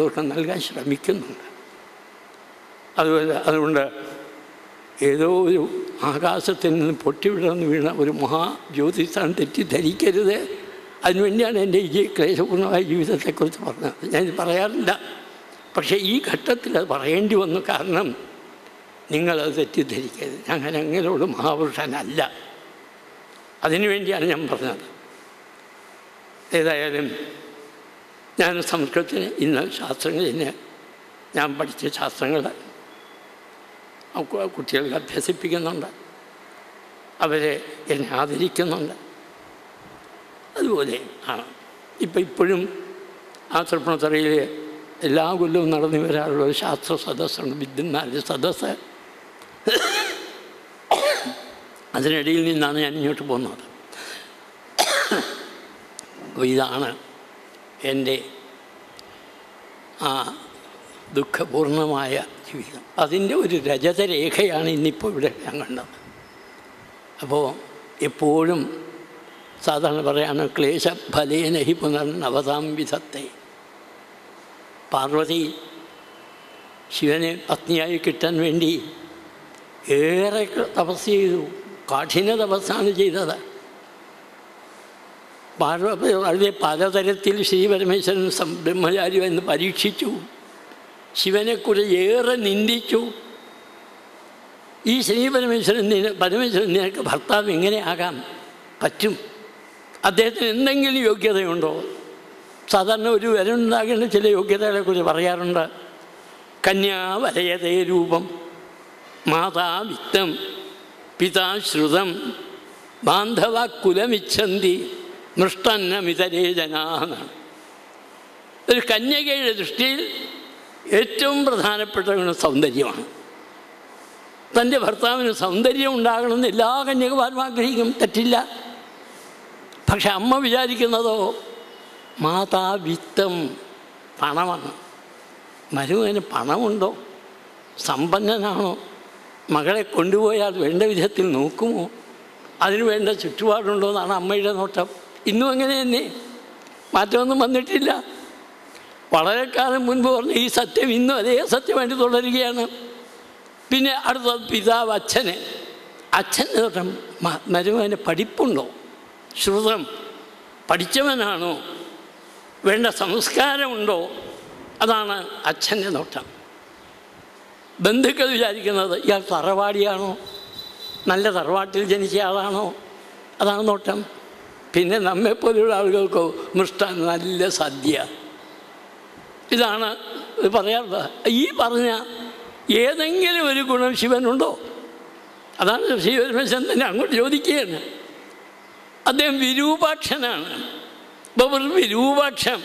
സന്തോഷം നൽകാൻ ശ്രമിക്കുന്നുണ്ട്. അതുപോലെ അതുകൊണ്ട് ഏതോ ഒരു ആകാശത്തിൽ നിന്ന് പൊട്ടിവിടർന്ന് വീണ ഒരു മഹാജ്യോതിസാണ് തെറ്റിദ്ധരിക്കരുത്. അതിനുവേണ്ടിയാണ് എന്റെ ഈ ക്ലേശപൂർണമായ ജീവിതത്തെക്കുറിച്ച് പറഞ്ഞത്. ഞാനിത് പറയാറില്ല. പക്ഷേ ഈ ഘട്ടത്തിൽ അത് പറയേണ്ടി വന്നു കാരണം നിങ്ങളത് തെറ്റിദ്ധരിക്കരുത്. ഞങ്ങൾ അങ്ങനോട് മഹാപുരുഷനല്ല. അതിനുവേണ്ടിയാണ് ഞാൻ പറഞ്ഞത്. ഏതായാലും ഞാൻ സംസ്കൃതത്തിന് ഇന്ന് ശാസ്ത്രങ്ങളിന് ഞാൻ പഠിച്ച ശാസ്ത്രങ്ങൾ കുട്ടികൾക്ക് അഭ്യസിപ്പിക്കുന്നുണ്ട്. അവരെ എന്നെ ആദരിക്കുന്നുണ്ട്. അതുപോലെ ആണ് ഇപ്പം ഇപ്പോഴും ആ തൃപ്പണത്തറയിൽ എല്ലാ കൊല്ലവും നടന്നു വരാറുള്ള ഒരു ശാസ്ത്ര സദസ്സുണ്ട് വിദ്യന്മാരുടെ സദസ്സ്. അതിനിടയിൽ നിന്നാണ് ഞാൻ ഇങ്ങോട്ട് പോകുന്നത്. അപ്പോൾ ഇതാണ് എന്റെ ആ ദുഃഖപൂർണമായ ജീവിതം. അതിന്റെ ഒരു രജതരേഖയാണ് ഇന്നിപ്പോൾ ഇവിടെ ഞാൻ കണ്ടത്. അപ്പോൾ എപ്പോഴും സാധാരണ പറയാണ് ക്ലേശഫലേനഹി പുനർനവതാം വിധത്തെ പാർവതി ശിവനെ പത്നിയായി കിട്ടാൻ വേണ്ടി ഏറെ തപസ് ചെയ്തു കഠിന തപസ്സാണ് ചെയ്തത്. വളരെ പലതരത്തിൽ ശ്രീപരമേശ്വരൻ ബ്രഹ്മചാരി എന്ന് പരീക്ഷിച്ചു. ശിവനെക്കുറിച്ച് ഏറെ നിന്ദിച്ചു. ഈ ശ്രീപരമേശ്വരൻ പരമേശ്വരൻ നിനക്ക് ഭർത്താവ് എങ്ങനെയാകാം പറ്റും. അദ്ദേഹത്തിന് എന്തെങ്കിലും യോഗ്യതയുണ്ടോ? സാധാരണ ഒരു വരനുണ്ടാകേണ്ട ചില യോഗ്യതകളെക്കുറിച്ച് പറയാറുണ്ട്. കന്യാവലയതേ രൂപം മാതാ വിത്തം പിതാ ശ്രുതം ബാന്ധവ കുലമിച്ഛന്തി. മൃഷ്ടന്നമിതരേ ജനാന്നാണ് ഒരു കന്യകയുടെ ദൃഷ്ടിയിൽ ഏറ്റവും പ്രധാനപ്പെട്ട സൗന്ദര്യമാണ്. തന്റെ ഭർത്താവിന് സൗന്ദര്യം ഉണ്ടാകണമെന്ന് എല്ലാ കന്യകമാരും ആഗ്രഹിക്കും തെറ്റില്ല. പക്ഷെ അമ്മ വിചാരിക്കുന്നതോ മാതാ വിത്തം പണമാണ്. മരുവന് പണമുണ്ടോ? സമ്പന്നനാണോ? മകളെ കൊണ്ടുപോയാൽ വേണ്ട വിധത്തിൽ നോക്കുമോ? അതിന് വേണ്ട ചുറ്റുപാടുണ്ടോ? എന്നാണ് അമ്മയുടെ നോട്ടം. ഇന്നും അങ്ങനെ തന്നെ. മാറ്റമൊന്നും വന്നിട്ടില്ല. വളരെ കാലം മുൻപ് പറഞ്ഞ ഈ സത്യം ഇന്നും അതേ സത്യമായിട്ട് തുടരുകയാണ്. പിന്നെ അടുത്ത പിതാവ് അച്ഛന്. അച്ഛൻ തൊട്ടം മരുമകന് പഠിപ്പുണ്ടോ? ശ്രുതം. പഠിച്ചവനാണോ? വേണ്ട സംസ്കാരമുണ്ടോ? അതാണ് അച്ഛന്റെ നോട്ടം. ബന്ധുക്കൾ വിചാരിക്കുന്നത് ഇയാൾ തറവാടിയാണോ? നല്ല തറവാട്ടിൽ ജനിച്ച ആളാണോ? അതാണ് നോട്ടം. പിന്നെ നമ്മെപ്പോലുള്ള ആളുകൾക്കോ മൃഷ്ട നല്ല സദ്യ. ഇതാണ് പറയാറുള്ളത്. ഈ പറഞ്ഞ ഏതെങ്കിലും ഒരു ഗുണം ശിവനുണ്ടോ? അതാണ് ശ്രീപരമേശ്വരൻ തന്നെ അങ്ങോട്ട് ചോദിക്കുകയാണ്. അദ്ദേഹം വിരൂപാക്ഷനാണ്. ഇപ്പോൾ വിരൂപാക്ഷം.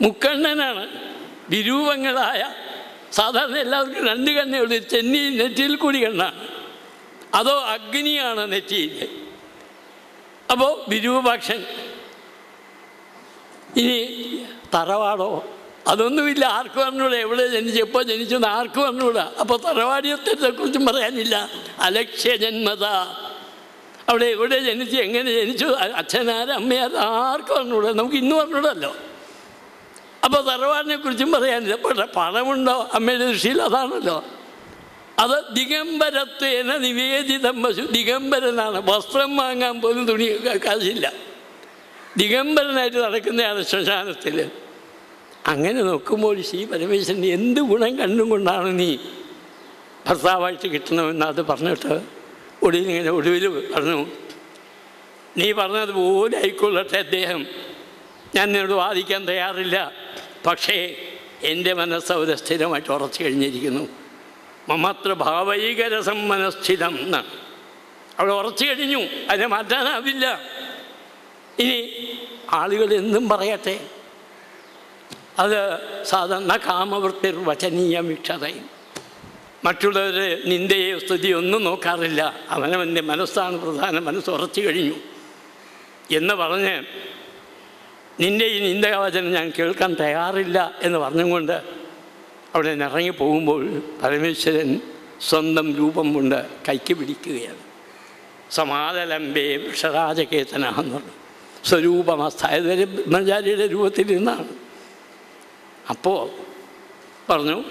മുക്കണ്ണനാണ്. വിരൂപങ്ങളായ സാധാരണ എല്ലാവർക്കും രണ്ട് കണ്ണേ ഉള്ളൂ. ചെന്നി നെറ്റിയിൽ കൂടി കണ്ണാണ്. അതോ അഗ്നിയാണ് നെറ്റിയിൽ അപ്പോൾ വിരൂപാക്ഷൻ ഇനി തറവാടോ? അതൊന്നുമില്ല ആർക്കും അറിഞ്ഞൂടാ എവിടെ ജനിച്ചു എപ്പോൾ ജനിച്ചു എന്ന് ആർക്കും അറിഞ്ഞൂടാ അപ്പോൾ തറവാടിയത്തെക്കുറിച്ചും പറയാനില്ല. അലക്ഷ്യ ജന്മത. അവിടെ എവിടെ ജനിച്ചു എങ്ങനെ ജനിച്ചു അച്ഛനാര് അമ്മയാര് ആർക്കും അറിഞ്ഞൂടാ നമുക്ക് ഇന്നും അറിഞ്ഞൂടല്ലോ അപ്പോൾ തറവാടിനെ കുറിച്ചും പറയാനില്ല. പക്ഷേ പണമുണ്ടോ? അമ്മയുടെ ദൃഷ്ടിയിൽ അതാണല്ലോ. അത് ദിഗംബരത്വേന നിവേദിതം പശു ദിഗംബരനാണ്. വസ്ത്രം വാങ്ങാൻ പോലും തുണി കാശില്ല. ദിഗംബരനായിട്ട് നടക്കുന്നതാണ് ശ്മശാനത്തിൽ അങ്ങനെ നോക്കുമ്പോൾ ശ്രീ പരമേശ്വരൻ എന്ത് ഗുണം കണ്ടുകൊണ്ടാണ് നീ ഭർത്താവായിട്ട് കിട്ടണമെന്ന് അത് പറഞ്ഞിട്ട് ഒടുവിൽ ഇങ്ങനെ ഒടുവിൽ പറഞ്ഞു. നീ പറഞ്ഞതുപോലെ ആയിക്കൊള്ളട്ടെ അദ്ദേഹം. ഞാൻ നിന്നോട് വാദിക്കാൻ തയ്യാറില്ല. പക്ഷേ എന്റെ മനസ്സവരെ സ്ഥിരമായിട്ട് ഉറച്ചു കഴിഞ്ഞിരിക്കുന്നു. മമത്ര ഭാവൈകരസം മനസ്ഥിതം എന്നാണ് അവിടെ ഉറച്ചു കഴിഞ്ഞു അതിനെ മാറ്റാനാവില്ല. ഇനി ആളുകൾ എന്തും പറയട്ടെ. അത് സാധാരണ കാമവൃത്തിർ വചനീയ മിക്ഷതയിൽ മറ്റുള്ളവരെ നിന്ദയോ സ്തുതിയോ ഒന്നും നോക്കാറില്ല. അവനവന്റെ മനസ്സാണ് പ്രധാന മനസ്സ് ഉറച്ചു കഴിഞ്ഞു. എന്ന് പറഞ്ഞ് നിന്റെ ഈ നിന്ദവചനം ഞാൻ കേൾക്കാൻ തയ്യാറില്ല എന്ന് പറഞ്ഞുകൊണ്ട് അവിടെ നിന്ന് ഇറങ്ങി പോകുമ്പോൾ പരമേശ്വരൻ സ്വന്തം രൂപം കൊണ്ട് കൈക്ക് പിടിക്കുകയാണ്. സമാതലംബേ വൃഷരാജകേതന എന്ന് പറഞ്ഞു വരെ ബ്രഹ്മചാരിയുടെ രൂപത്തിൽ നിന്നാണ് അപ്പോൾ പറഞ്ഞു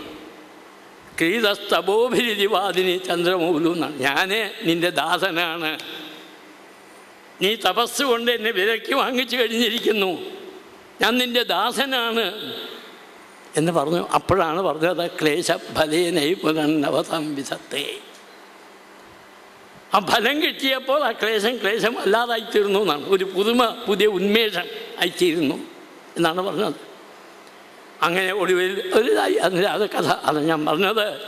ക്രീതസ്തപോഭിരിതിവാദിനി ചന്ദ്രമൂലു എന്നാണ് ഞാൻ നിന്റെ ദാസനാണ്. നീ തപസ് കൊണ്ട് എന്നെ വിലയ്ക്ക് വാങ്ങിച്ചു കഴിഞ്ഞിരിക്കുന്നു. ഞാൻ നിന്റെ ദാസനാണ്. എന്ന് പറഞ്ഞു. അപ്പോഴാണ് പറഞ്ഞത് ക്ലേശഫലേനൈ പുനർനവസംവിധത്തെ ആ ഫലം കിട്ടിയപ്പോൾ ആ ക്ലേശം ക്ലേശം അല്ലാതായിത്തീരുന്നു എന്നാണ്. ഒരു പുതുമ പുതിയ ഉന്മേഷം ആയിത്തീരുന്നു എന്നാണ് പറഞ്ഞത്. അങ്ങനെ ഒടുവിൽ ഒരിതായി അതിന്റെ അത് കഥ. അത് ഞാൻ പറഞ്ഞത്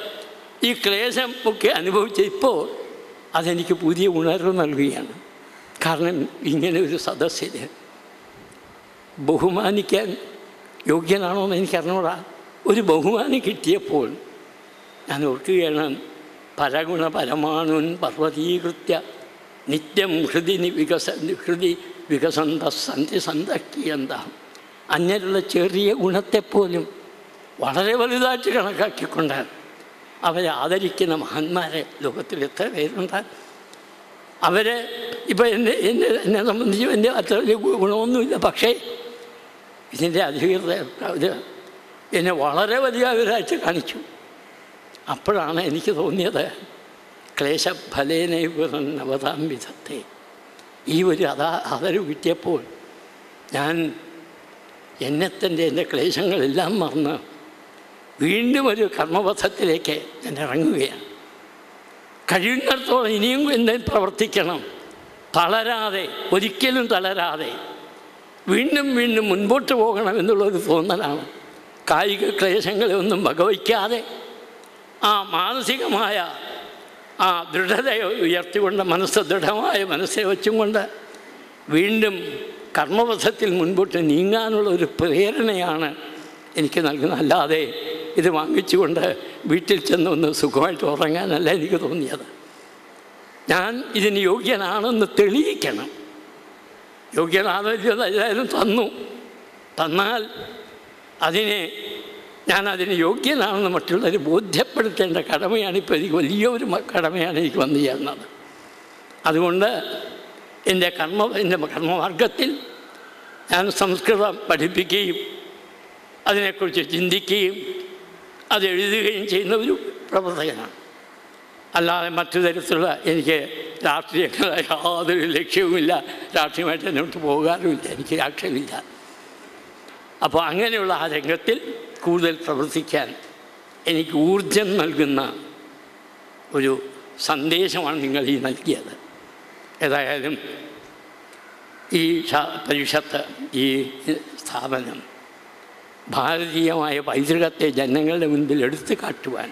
ഈ ക്ലേശം ഒക്കെ അനുഭവിച്ച ഇപ്പോൾ അതെനിക്ക് പുതിയ ഉണർവ് നൽകുകയാണ്. കാരണം ഇങ്ങനെ ഒരു സദസ്സിന് ബഹുമാനിക്കാൻ യോഗ്യനാണോ എന്ന് എനിക്കറിഞ്ഞൂടാ. ഒരു ബഹുമാനം കിട്ടിയപ്പോൾ ഞാൻ ഓർക്കുകയാണ് പരഗുണ പരമാണുൻ പർവതീകൃത്യ നിത്യം ഹൃദി വികസ ഹൃദി വികസന്ത സന്ധി സന്തക്കിയന്ത അന്യരുള്ള ചെറിയ ഗുണത്തെപ്പോലും വളരെ വലുതായിട്ട് കണക്കാക്കിക്കൊണ്ട് അവരെ ആദരിക്കുന്ന മഹാന്മാരെ ലോകത്തിൽ എത്ര പേരുണ്ട്. അവരെ ഇപ്പം എന്നെ എന്നെ എന്നെ സംബന്ധിച്ച് എന്റെ അത്ര വലിയ ഗുണമൊന്നുമില്ല. പക്ഷേ ഇതിന്റെ അധികൃത അവർ എന്നെ വളരെ വലിയ അവരായിട്ട് കാണിച്ചു. അപ്പോഴാണ് എനിക്ക് തോന്നിയത് ക്ലേശഫലേനവതാം വിധത്തെ. ഈ ഒരു അതാ ആദരവ് കിട്ടിയപ്പോൾ ഞാൻ എന്നെ തന്നെ എന്റെ ക്ലേശങ്ങളെല്ലാം മറന്ന് വീണ്ടും ഒരു കർമ്മപഥത്തിലേക്ക് ഞാൻ ഇറങ്ങുകയാണ്. കഴിയുന്നിടത്തോളം ഇനിയും എന്നെ പ്രവർത്തിക്കണം. തളരാതെ ഒരിക്കലും തളരാതെ. വീണ്ടും വീണ്ടും മുൻപോട്ട് പോകണം എന്നുള്ളൊരു തോന്നലാണ്. കായിക ക്ലേശങ്ങളെ ഒന്നും വകവയ്ക്കാതെ ആ മാനസികമായ ആ ദൃഢതയെ ഉയർത്തിക്കൊണ്ട് മനസ്സ് ദൃഢമായ മനസ്സെ വെച്ചും കൊണ്ട് വീണ്ടും കർമ്മപഥത്തിൽ മുൻപോട്ട് നീങ്ങാനുള്ള ഒരു പ്രേരണയാണ് എനിക്ക് നൽകുന്നത്. അല്ലാതെ ഇത് വാങ്ങിച്ചുകൊണ്ട് വീട്ടിൽ ചെന്ന് ഒന്ന് സുഖമായിട്ട് ഉറങ്ങാനല്ല എനിക്ക് തോന്നിയത്. ഞാൻ ഇതിന് യോഗ്യനാണെന്ന് തെളിയിക്കണം. യോഗ്യനാണോ എല്ലാവരും തന്നു. തന്നാൽ അതിനെ ഞാൻ അതിന് യോഗ്യനാണെന്ന് മറ്റുള്ളവർ ബോധ്യപ്പെടുത്തേണ്ട കടമയാണ് ഇപ്പോൾ എനിക്ക് വലിയൊരു കടമയാണ് എനിക്ക് വന്നു ചേർന്നത്. അതുകൊണ്ട് എന്റെ കർമ്മ എന്റെ കർമ്മമാർഗത്തിൽ ഞാൻ സംസ്കൃതം പഠിപ്പിക്കുകയും അതിനെക്കുറിച്ച് ചിന്തിക്കുകയും അത് എഴുതുകയും ചെയ്യുന്ന ഒരു പ്രവർത്തകനാണ്. അല്ലാതെ മറ്റു തരത്തിലുള്ള എനിക്ക് രാഷ്ട്രീയങ്ങളെ യാതൊരു ലക്ഷ്യവുമില്ല. രാഷ്ട്രീയമായിട്ട് എന്നോട്ട് പോകാറുമില്ല. എനിക്ക് രാഷ്ട്രീയമില്ല. അപ്പോൾ അങ്ങനെയുള്ള ആ രംഗത്തിൽ കൂടുതൽ പ്രവർത്തിക്കാൻ എനിക്ക് ഊർജം നൽകുന്ന ഒരു സന്ദേശമാണ് നിങ്ങൾ ഈ നൽകിയത്. ഏതായാലും ഈ പരിഷത്ത് ഈ സ്ഥാപനം ഭാരതീയമായ പൈതൃകത്തെ ജനങ്ങളുടെ മുൻപിൽ എടുത്തു കാട്ടുവാൻ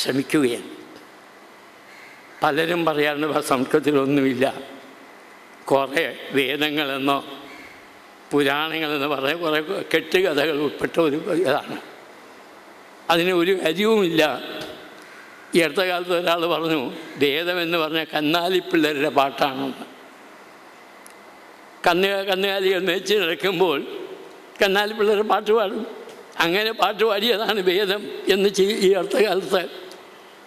ശ്രമിക്കുകയാണ് പലരും പറയാറുണ്ട് സംസ്കൃതത്തിലൊന്നുമില്ല കുറേ വേദങ്ങളെന്നോ പുരാണങ്ങളെന്ന് പറഞ്ഞ കുറേ കെട്ടുകഥകൾ ഉൾപ്പെട്ട ഒരു ഇതാണ്. അതിന് ഒരു കാര്യവുമില്ല ഈ അടുത്ത കാലത്ത് ഒരാൾ പറഞ്ഞു വേദമെന്ന് പറഞ്ഞ കന്നാലിപ്പിള്ളേരുടെ പാട്ടാണെന്ന് കന്ന് കന്നുകാലികൾ മേച്ച് നടക്കുമ്പോൾ കന്നാലിപ്പിള്ളേർ പാട്ട് പാടും. അങ്ങനെ പാട്ട് പാടിയതാണ് വേദം എന്ന് ചെയ്യും ഈ അടുത്ത കാലത്ത്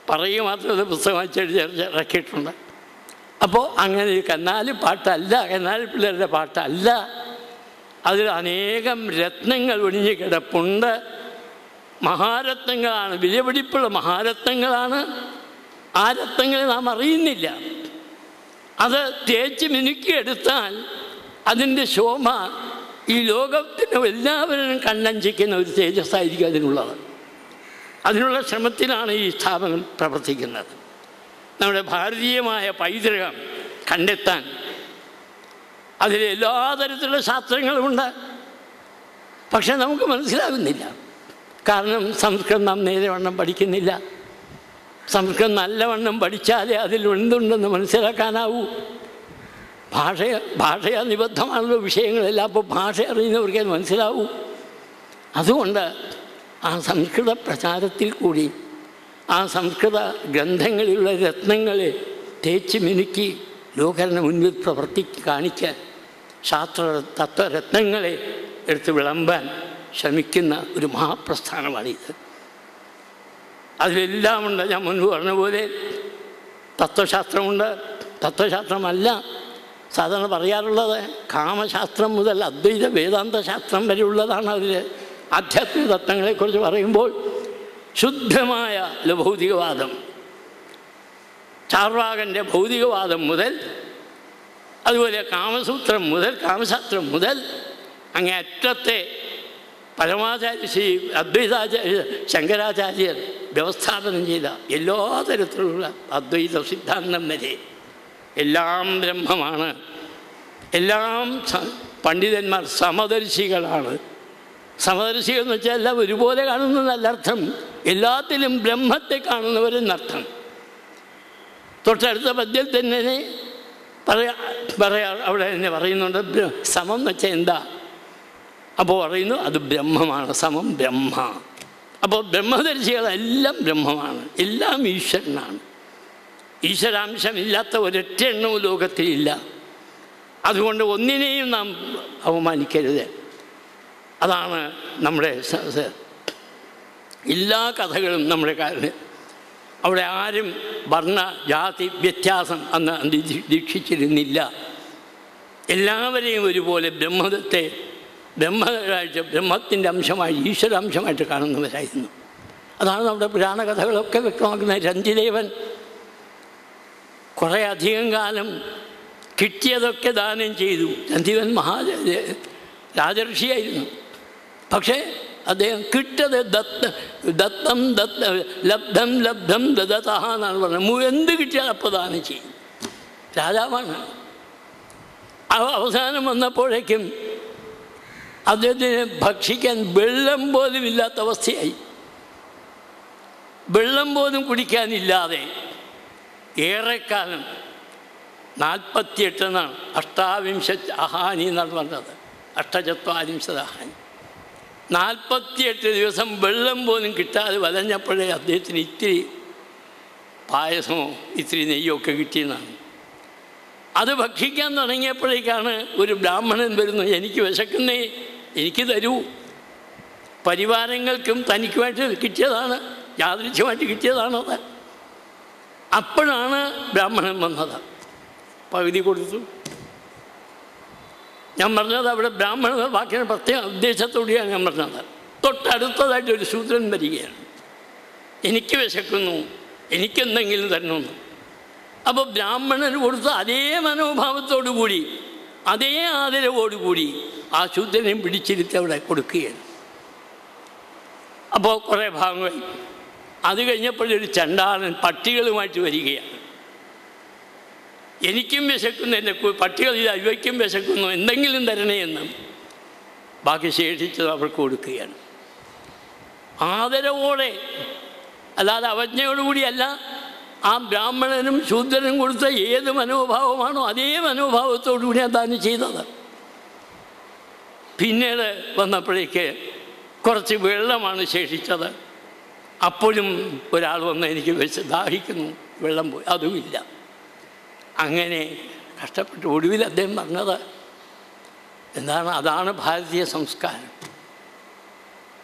പറയുക മാത്രമേ പുസ്തകം അച്ചടി ഇറക്കിയിട്ടുണ്ട്. അപ്പോൾ അങ്ങനെ ഈ കന്നാലി പാട്ടല്ല കന്നാലി പിള്ളേരുടെ പാട്ടല്ല. അതിൽ അനേകം രത്നങ്ങൾ ഒഴിഞ്ഞു കിടപ്പുണ്ട്. മഹാരത്നങ്ങളാണ് വിലപിടിപ്പുള്ള മഹാരത്നങ്ങളാണ്. ആ രത്നങ്ങളെ നാം അറിയുന്നില്ല. അത് തേച്ച് മിനുക്കിയെടുത്താൽ അതിന്റെ ശോഭ ഈ ലോകത്തിന് എല്ലാവരും കണ്ണഞ്ചിക്കുന്ന ഒരു തേജസ്സായിരിക്കും അതിനുള്ളത്. അതിനുള്ള ശ്രമത്തിലാണ് ഈ സ്ഥാപനം പ്രവർത്തിക്കുന്നത്. നമ്മുടെ ഭാരതീയമായ പൈതൃകം കണ്ടെത്താൻ അതിൽ എല്ലാ തരത്തിലുള്ള ശാസ്ത്രങ്ങളുമുണ്ട് പക്ഷെ നമുക്ക് മനസ്സിലാകുന്നില്ല. കാരണം സംസ്കൃതം നാം നേരെവണ്ണം പഠിക്കുന്നില്ല. സംസ്കൃതം നല്ലവണ്ണം പഠിച്ചാലേ അതിൽ എന്തുണ്ടെന്ന് മനസ്സിലാക്കാനാവൂ. ഭാഷ ഭാഷയാ നിബദ്ധമാണല്ലോ വിഷയങ്ങളെല്ലാം. അപ്പോൾ ഭാഷ അറിയുന്നവർക്ക് അത് മനസ്സിലാവൂ. അതുകൊണ്ട് ആ സംസ്കൃത പ്രചാരത്തിൽ കൂടി ആ സംസ്കൃത ഗ്രന്ഥങ്ങളിലുള്ള രത്നങ്ങളെ തേച്ച് മിനുക്കി ലോകരന് മുൻപിൽ പ്രവർത്തി കാണിച്ച് ശാസ്ത്ര തത്വരത്നങ്ങളെ എടുത്ത് വിളമ്പാൻ ശ്രമിക്കുന്ന ഒരു മഹാപ്രസ്ഥാനമാണിത് അതിലെല്ലാം ഉണ്ട് ഞാൻ മുൻപ് പറഞ്ഞ പോലെ തത്വശാസ്ത്രമുണ്ട്. തത്വശാസ്ത്രമല്ല സാധാരണ പറയാറുള്ളത് കാമശാസ്ത്രം മുതൽ അദ്വൈത വേദാന്ത ശാസ്ത്രം വരെയുള്ളതാണ് അതിൽ ആധ്യാത്മിക തത്വങ്ങളെക്കുറിച്ച് പറയുമ്പോൾ ശുദ്ധമായ ഭൗതികവാദം. ചാർവാകന്റെ ഭൗതികവാദം മുതൽ അതുപോലെ കാമസൂത്രം മുതൽ കാമശാസ്ത്രം മുതൽ അങ്ങേ അറ്റത്തെ പരമാചാര്യ ശ്രീ അദ്വൈതാചാര്യ ശങ്കരാചാര്യർ വ്യവസ്ഥാപനം ചെയ്ത എല്ലാ തരത്തിലുള്ള അദ്വൈത സിദ്ധാന്തം വരെ എല്ലാം ബ്രഹ്മമാണ്. എല്ലാം പണ്ഡിതന്മാർ സമദർശികളാണ്. സമദർശികൾ എന്ന് വെച്ചാൽ എല്ലാം ഒരുപോലെ കാണുന്നതല്ല അർത്ഥം. എല്ലാത്തിലും ബ്രഹ്മത്തെ കാണുന്നവരെന്നർത്ഥം തൊട്ടടുത്ത പദ്യം തന്നെ പറയാ പറയാ അവിടെ തന്നെ പറയുന്നുണ്ട് സമം എന്ന് വെച്ചാൽ എന്താ? അപ്പോൾ പറയുന്നു അത് ബ്രഹ്മമാണ് സമം ബ്രഹ്മ. അപ്പോൾ ബ്രഹ്മദർശികളെല്ലാം ബ്രഹ്മമാണ് എല്ലാം ഈശ്വരനാണ്. ഈശ്വരാംശമില്ലാത്ത ഒരൊറ്റ എണ്ണവും ലോകത്തിലില്ല. അതുകൊണ്ട് ഒന്നിനെയും നാം അവമാനിക്കരുത്. അതാണ് നമ്മുടെ എല്ലാ കഥകളും നമ്മുടെ കാര്യം അവിടെ ആരും വർണ ജാതി വ്യത്യാസം അന്ന് ദീക്ഷിച്ചിരുന്നില്ല. എല്ലാവരെയും ഒരുപോലെ ബ്രഹ്മത്തെ ബ്രഹ്മരാഴ്ച ബ്രഹ്മത്തിന്റെ അംശമായി ഈശ്വര അംശമായിട്ട് കാണുന്നവരായിരുന്നു. അതാണ് നമ്മുടെ പുരാണ കഥകളൊക്കെ വ്യക്തമാക്കുന്നത് രഞ്ജിദേവൻ. കുറേ അധികം കാലം കിട്ടിയതൊക്കെ ദാനം ചെയ്തു. രഞ്ജീവൻ മഹാ രാജർഷിയായിരുന്നു. പക്ഷേ അദ്ദേഹം കിട്ടത് ദത്ത ദത്തം ദത്ത ലബ്ധം ലബ്ധം ദദതഹ എന്നാണ് പറഞ്ഞത്. എന്ത് കിട്ടിയാൽ അപ്പോൾ ദാനം ചെയ്യും. രാജാവാണ്. അവ- അവസാനം വന്നപ്പോഴേക്കും അദ്ദേഹത്തിന് ഭക്ഷിക്കാൻ വെള്ളം പോലും ഇല്ലാത്ത അവസ്ഥയായി. വെള്ളം പോലും കുടിക്കാനില്ലാതെ ഏറെക്കാലം നാൽപ്പത്തിയെട്ടെന്നാണ് അഷ്ടാവിംശ അഹാനി എന്നാണ് പറഞ്ഞത്. അഷ്ടചത്വാരിംശത് അഹാനി. നാൽപ്പത്തിയെട്ട് ദിവസം വെള്ളം പോലും കിട്ടാതെ വലഞ്ഞപ്പോഴേ അദ്ദേഹത്തിന് ഇത്തിരി പായസമോ ഇത്തിരി നെയ്യോ ഒക്കെ കിട്ടിയെന്നാണ്. അത് ഭക്ഷിക്കാൻ തുടങ്ങിയപ്പോഴേക്കാണ് ഒരു ബ്രാഹ്മണൻ വരുന്നു എനിക്ക് വിശക്കുന്നേ എനിക്ക് തരൂ. പരിവാരങ്ങൾക്കും തനിക്കുമായിട്ട് കിട്ടിയതാണ് യാദൃശ്യമായിട്ട് കിട്ടിയതാണത്. അപ്പോഴാണ് ബ്രാഹ്മണൻ വന്നത്. പകുതി കൊടുത്തു. ഞാൻ പറഞ്ഞത് അവിടെ ബ്രാഹ്മണർ വാക്കിന് പ്രത്യേക ഉദ്ദേശത്തോടെയാണ് ഞാൻ പറഞ്ഞത്. തൊട്ടടുത്തതായിട്ട് ഒരു ശൂദ്രൻ വരികയാണ്. എനിക്ക് വിശക്കുന്നു എനിക്കെന്തെങ്കിലും തരണമെന്ന്. അപ്പോൾ ബ്രാഹ്മണന് കൊടുത്ത അതേ മനോഭാവത്തോടു കൂടി അതേ ആദരവോടുകൂടി ആ ശൂദ്രനെ പിടിച്ചിരുത്തി അവിടെ കൊടുക്കുകയാണ്. അപ്പോൾ കുറേ ഭാഗങ്ങൾ അത് കഴിഞ്ഞപ്പോഴൊരു ചണ്ടാളൻ പട്ടികളുമായിട്ട് വരികയാണ്. എനിക്കും വിശക്കുന്നു എന്റെ കു- പട്ടികൾ ഇത് ഇവയ്ക്കും വിശക്കുന്നു എന്തെങ്കിലും തരണേ എന്ന്. ബാക്കി ശേഷിച്ചത് അവർക്ക് കൊടുക്കുകയാണ്. ആദരവോടെ അല്ലാതെ അവജ്ഞയോടുകൂടിയല്ല ആ ബ്രാഹ്മണനും ശൂദ്രനും കൊടുത്ത ഏത് മനോഭാവമാണോ അതേ മനോഭാവത്തോടു കൂടി അതാണ് ചെയ്തത്. പിന്നീട് വന്നപ്പോഴേക്ക് കുറച്ച് വെള്ളമാണ് ശേഷിച്ചത്. അപ്പോഴും ഒരാൾ വന്ന് എനിക്ക് വെച്ച് ദാഹിക്കുന്നു. വെള്ളം പോയി. അതുമില്ല. അങ്ങനെ കഷ്ടപ്പെട്ട് ഒടുവിൽ അദ്ദേഹം പറഞ്ഞത് എന്താണ്? അതാണ് ഭാരതീയ സംസ്കാരം.